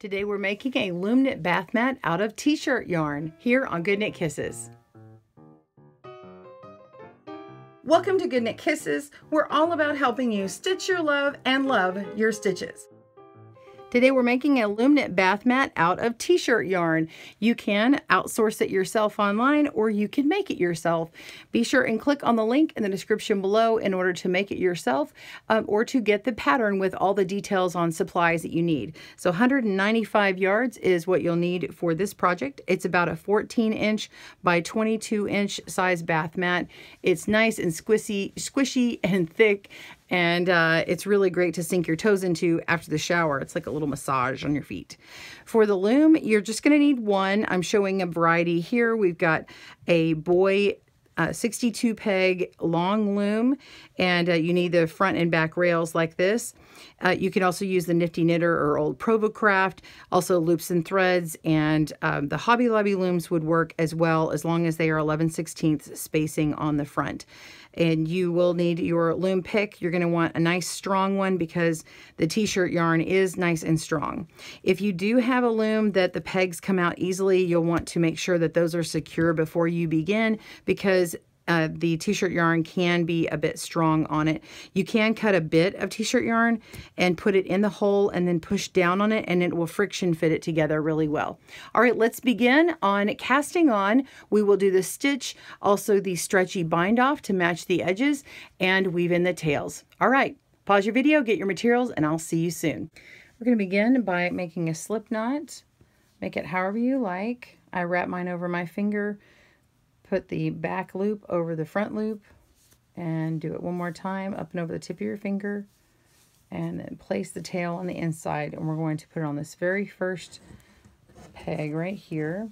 Today we're making a loom knit bath mat out of t-shirt yarn here on Good Knit Kisses. Welcome to Good Knit Kisses. We're all about helping you stitch your love and love your stitches. Today we're making a knit bath mat out of t-shirt yarn. You can outsource it yourself online or you can make it yourself. Be sure and click on the link in the description below in order to make it yourself um, or to get the pattern with all the details on supplies that you need. So 195 yards is what you'll need for this project. It's about a 14 inch by 22 inch size bath mat. It's nice and squishy, squishy and thick and uh, it's really great to sink your toes into after the shower. It's like a little massage on your feet. For the loom, you're just going to need one. I'm showing a variety here. We've got a Boye uh, 62 peg long loom and uh, you need the front and back rails like this. Uh, you can also use the Nifty Knitter or old Provocraft, also loops and threads, and um, the Hobby Lobby looms would work as well as long as they are 11 16th spacing on the front and you will need your loom pick. You're going to want a nice strong one because the t-shirt yarn is nice and strong. If you do have a loom that the pegs come out easily, you'll want to make sure that those are secure before you begin because uh, the t-shirt yarn can be a bit strong on it. You can cut a bit of t-shirt yarn and put it in the hole and then push down on it and it will friction fit it together really well. All right, let's begin on casting on. We will do the stitch, also the stretchy bind off to match the edges and weave in the tails. All right, pause your video, get your materials, and I'll see you soon. We're going to begin by making a slip knot. Make it however you like. I wrap mine over my finger put the back loop over the front loop and do it one more time up and over the tip of your finger and then place the tail on the inside and we're going to put it on this very first peg right here.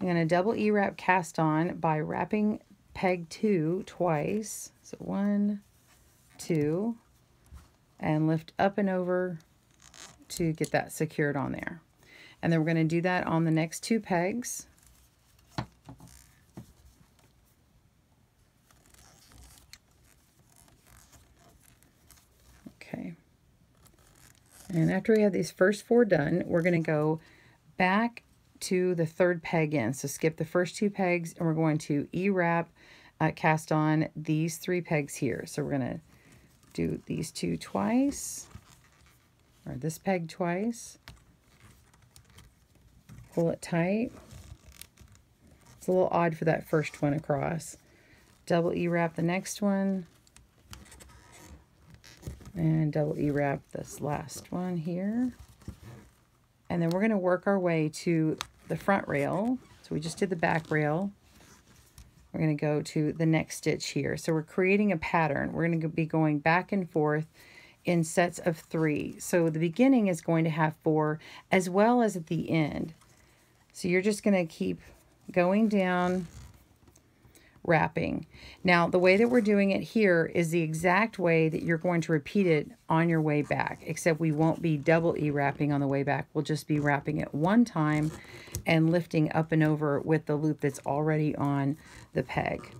I'm going to double E-wrap cast on by wrapping peg 2 twice. So one, two, and lift up and over to get that secured on there. And then we're going to do that on the next two pegs. And after we have these first four done, we're going to go back to the third peg in. So skip the first two pegs and we're going to E-wrap, uh, cast on these three pegs here. So we're going to do these two twice, or this peg twice. Pull it tight. It's a little odd for that first one across. Double E-wrap the next one and double E-wrap this last one here. And then we're going to work our way to the front rail. So we just did the back rail. We're going to go to the next stitch here. So we're creating a pattern. We're going to be going back and forth in sets of three. So the beginning is going to have four as well as at the end. So you're just going to keep going down wrapping. Now, the way that we're doing it here is the exact way that you're going to repeat it on your way back, except we won't be double E-wrapping on the way back. We'll just be wrapping it one time and lifting up and over with the loop that's already on the peg.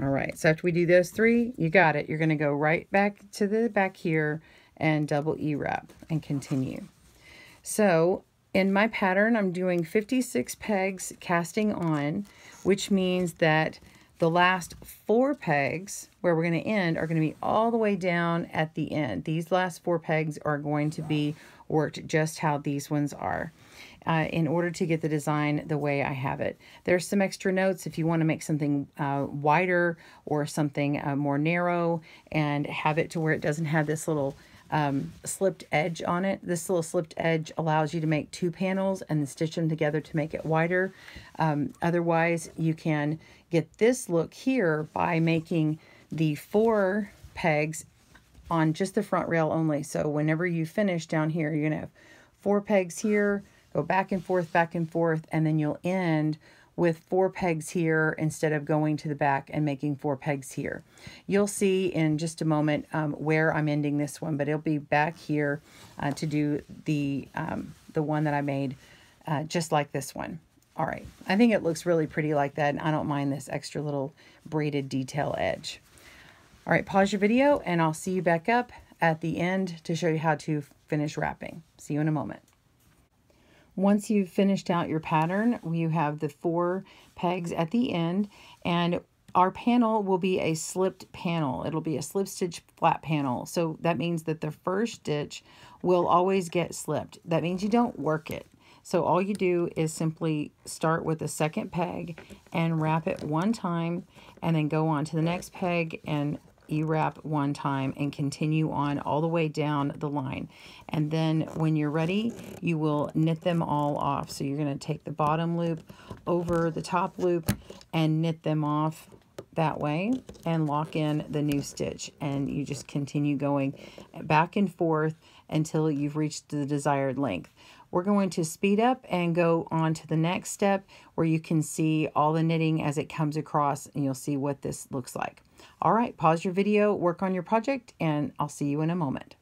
All right, so after we do those three, you got it. You're going to go right back to the back here and double E-wrap and continue. So in my pattern, I'm doing 56 pegs casting on, which means that the last four pegs where we're going to end are going to be all the way down at the end. These last four pegs are going to be worked just how these ones are. Uh, in order to get the design the way I have it. There's some extra notes if you want to make something uh, wider or something uh, more narrow and have it to where it doesn't have this little um, slipped edge on it. This little slipped edge allows you to make two panels and then stitch them together to make it wider. Um, otherwise, you can get this look here by making the four pegs on just the front rail only. So whenever you finish down here, you're to have four pegs here, go back and forth, back and forth, and then you'll end with four pegs here instead of going to the back and making four pegs here. You'll see in just a moment um, where I'm ending this one, but it'll be back here uh, to do the, um, the one that I made uh, just like this one. All right, I think it looks really pretty like that, and I don't mind this extra little braided detail edge. All right, pause your video and I'll see you back up at the end to show you how to finish wrapping. See you in a moment. Once you've finished out your pattern, you have the four pegs at the end and our panel will be a slipped panel. It'll be a slip stitch flat panel. So that means that the first stitch will always get slipped. That means you don't work it. So all you do is simply start with the second peg and wrap it one time and then go on to the next peg and E-wrap one time and continue on all the way down the line. And then when you're ready, you will knit them all off. So you're going to take the bottom loop over the top loop and knit them off that way and lock in the new stitch and you just continue going back and forth until you've reached the desired length. We're going to speed up and go on to the next step where you can see all the knitting as it comes across and you'll see what this looks like. All right, pause your video, work on your project, and I'll see you in a moment.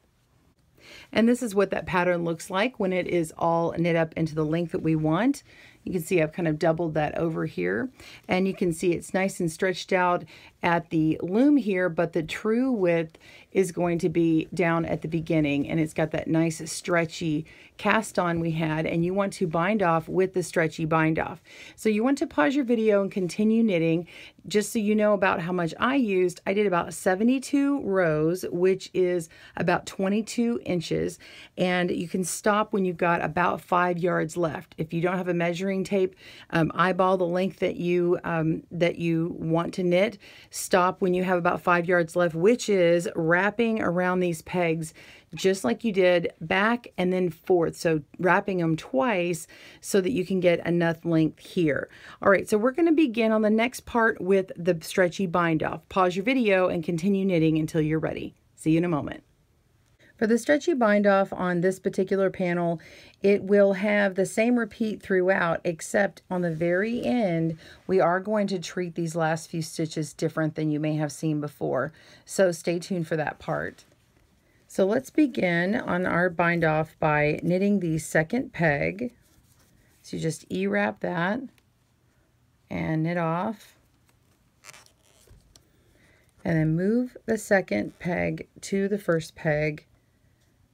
And this is what that pattern looks like when it is all knit up into the length that we want. You can see I've kind of doubled that over here and you can see it's nice and stretched out at the loom here, but the true width is going to be down at the beginning and it's got that nice stretchy cast on we had and you want to bind off with the stretchy bind off. So you want to pause your video and continue knitting just so you know about how much I used. I did about 72 rows, which is about 22 inches and you can stop when you've got about five yards left. If you don't have a measuring tape, um, eyeball the length that you, um, that you want to knit stop when you have about five yards left, which is wrapping around these pegs just like you did back and then forth. So wrapping them twice so that you can get enough length here. All right, so we're gonna begin on the next part with the stretchy bind off. Pause your video and continue knitting until you're ready. See you in a moment. For the stretchy bind off on this particular panel, it will have the same repeat throughout, except on the very end, we are going to treat these last few stitches different than you may have seen before. So stay tuned for that part. So let's begin on our bind off by knitting the second peg. So you just E-wrap that and knit off. And then move the second peg to the first peg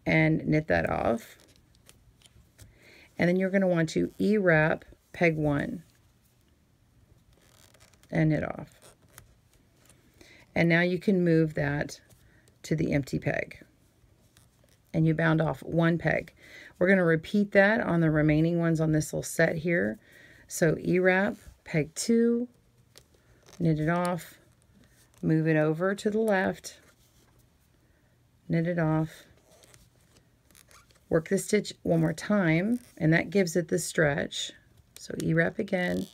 and knit that off. And then you're going to want to E-wrap peg one and knit off. And now you can move that to the empty peg. And you bound off one peg. We're going to repeat that on the remaining ones on this little set here. So E-wrap, peg two, knit it off, move it over to the left, knit it off, Work the stitch one more time, and that gives it the stretch. So E-wrap again,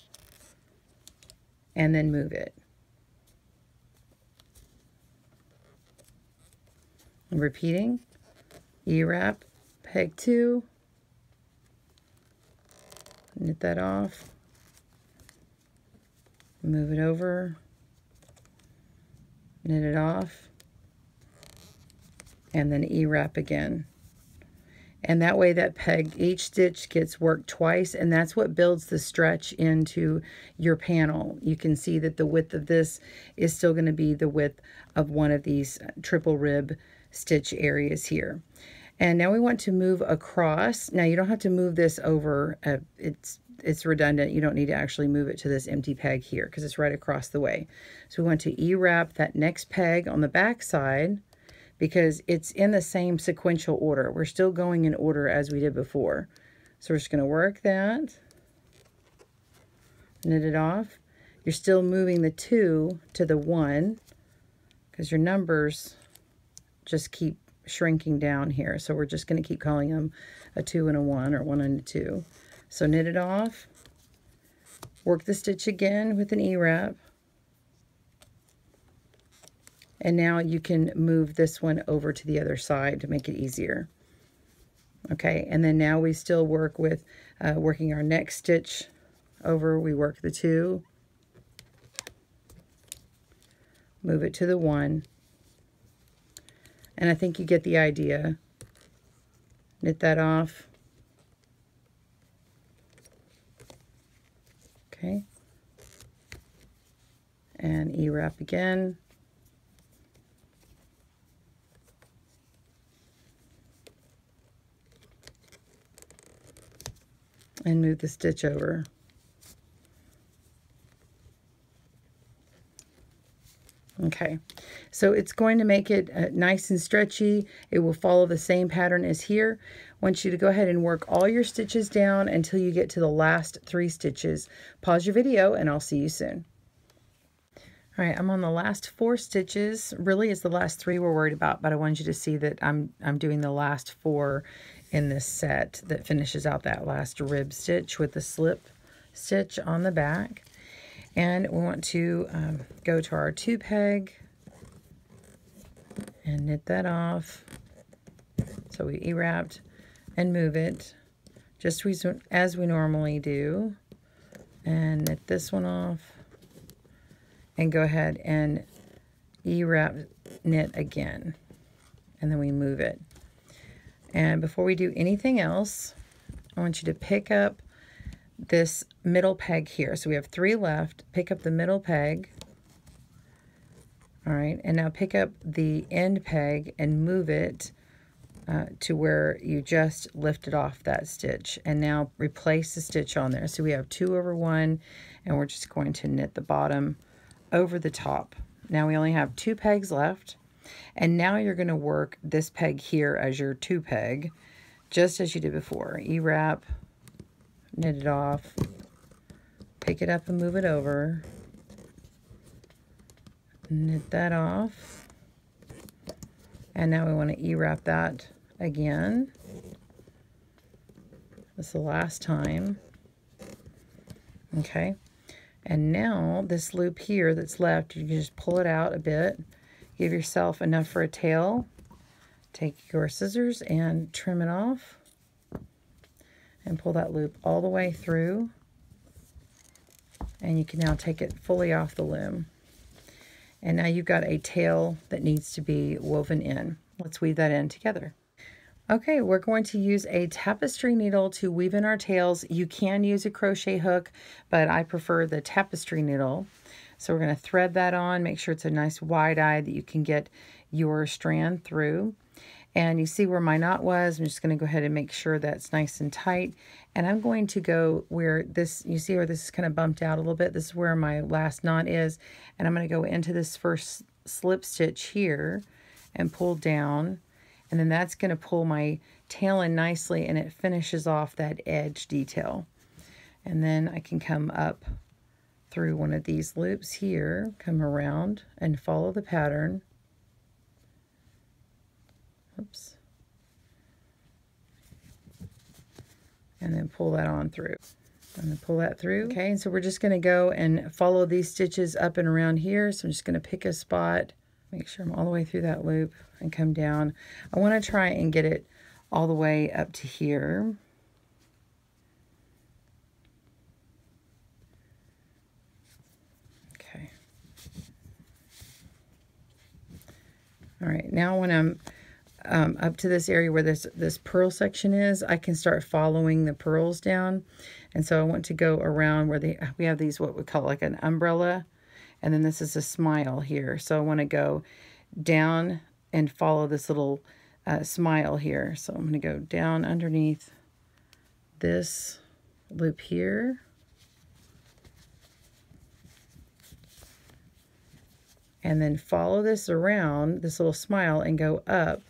and then move it. I'm repeating, E-wrap, peg two, knit that off, move it over, knit it off, and then E-wrap again and that way that peg each stitch gets worked twice and that's what builds the stretch into your panel. You can see that the width of this is still going to be the width of one of these triple rib stitch areas here. And now we want to move across. Now you don't have to move this over uh, it's it's redundant. You don't need to actually move it to this empty peg here because it's right across the way. So we want to e-wrap that next peg on the back side because it's in the same sequential order. We're still going in order as we did before. So we're just going to work that, knit it off. You're still moving the 2 to the 1 because your numbers just keep shrinking down here. So we're just going to keep calling them a 2 and a 1 or 1 and a 2. So knit it off, work the stitch again with an E-wrap, and now you can move this one over to the other side to make it easier. Okay, and then now we still work with uh, working our next stitch over. We work the two, move it to the one, and I think you get the idea. Knit that off. Okay. And E-wrap again and move the stitch over. Okay, so it's going to make it uh, nice and stretchy. It will follow the same pattern as here. I want you to go ahead and work all your stitches down until you get to the last three stitches. Pause your video and I'll see you soon. All right, I'm on the last four stitches. Really, it's the last three we're worried about, but I wanted you to see that I'm, I'm doing the last four in this set that finishes out that last rib stitch with the slip stitch on the back. And we want to um, go to our two peg and knit that off. So we E-wrapped and move it just as we normally do. And knit this one off and go ahead and E-wrap knit again. And then we move it. And before we do anything else, I want you to pick up this middle peg here. So we have three left. Pick up the middle peg. All right, and now pick up the end peg and move it uh, to where you just lifted off that stitch. And now replace the stitch on there. So we have two over one, and we're just going to knit the bottom over the top. Now we only have two pegs left. And now you're going to work this peg here as your two peg, just as you did before. E-wrap, knit it off, pick it up and move it over, knit that off, and now we want to E-wrap that again. This is the last time. Okay. And now this loop here that's left, you can just pull it out a bit. Give yourself enough for a tail. Take your scissors and trim it off and pull that loop all the way through. And you can now take it fully off the loom. And now you've got a tail that needs to be woven in. Let's weave that in together. Okay, we're going to use a tapestry needle to weave in our tails. You can use a crochet hook, but I prefer the tapestry needle. So we're going to thread that on, make sure it's a nice wide eye that you can get your strand through. And you see where my knot was. I'm just going to go ahead and make sure that's nice and tight. And I'm going to go where this, you see where this is kind of bumped out a little bit. This is where my last knot is. And I'm going to go into this first slip stitch here and pull down. And then that's going to pull my tail in nicely and it finishes off that edge detail. And then I can come up through one of these loops here, come around and follow the pattern Oops. And then pull that on through. And then pull that through. Okay, and so we're just going to go and follow these stitches up and around here. So I'm just going to pick a spot, make sure I'm all the way through that loop and come down. I want to try and get it all the way up to here. Okay. All right, now when I'm um, up to this area where this, this purl section is, I can start following the purls down. And so I want to go around where they, we have these, what we call like an umbrella. And then this is a smile here. So I want to go down and follow this little uh, smile here. So I'm going to go down underneath this loop here. And then follow this around, this little smile, and go up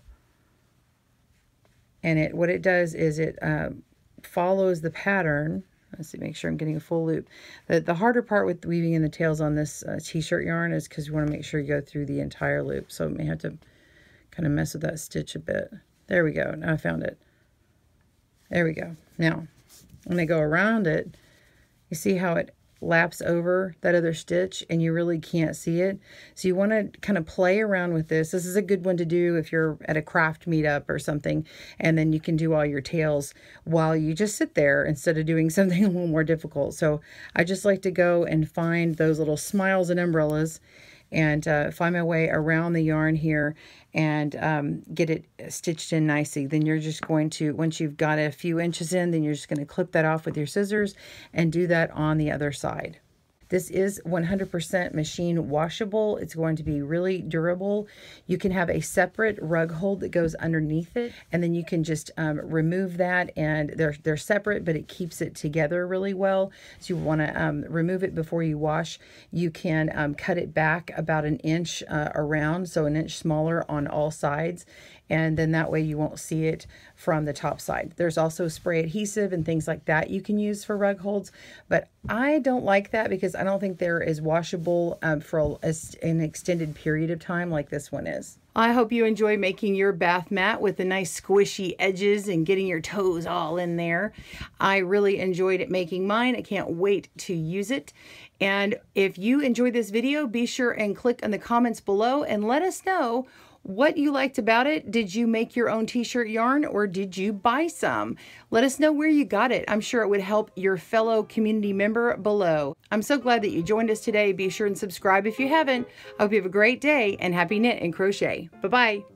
and it what it does is it uh, follows the pattern. Let's see, make sure I'm getting a full loop. The, the harder part with weaving in the tails on this uh, t-shirt yarn is because you want to make sure you go through the entire loop. So you may have to kind of mess with that stitch a bit. There we go. Now I found it. There we go. Now, when I go around it, you see how it laps over that other stitch and you really can't see it. So you want to kind of play around with this. This is a good one to do if you're at a craft meetup or something and then you can do all your tails while you just sit there instead of doing something a little more difficult. So I just like to go and find those little smiles and umbrellas and uh, find my way around the yarn here and um, get it stitched in nicely. Then you're just going to, once you've got a few inches in, then you're just going to clip that off with your scissors and do that on the other side. This is 100% machine washable. It's going to be really durable. You can have a separate rug hold that goes underneath it, and then you can just um, remove that, and they're they're separate, but it keeps it together really well. So you want to um, remove it before you wash. You can um, cut it back about an inch uh, around, so an inch smaller on all sides, and then that way you won't see it from the top side. There's also spray adhesive and things like that you can use for rug holds, but I don't like that because I don't think they're as washable um, for a, an extended period of time like this one is. I hope you enjoy making your bath mat with the nice squishy edges and getting your toes all in there. I really enjoyed it making mine. I can't wait to use it. And if you enjoyed this video, be sure and click on the comments below and let us know what you liked about it. Did you make your own t-shirt yarn or did you buy some? Let us know where you got it. I'm sure it would help your fellow community member below. I'm so glad that you joined us today. Be sure and subscribe if you haven't. I hope you have a great day and happy knit and crochet. Bye-bye.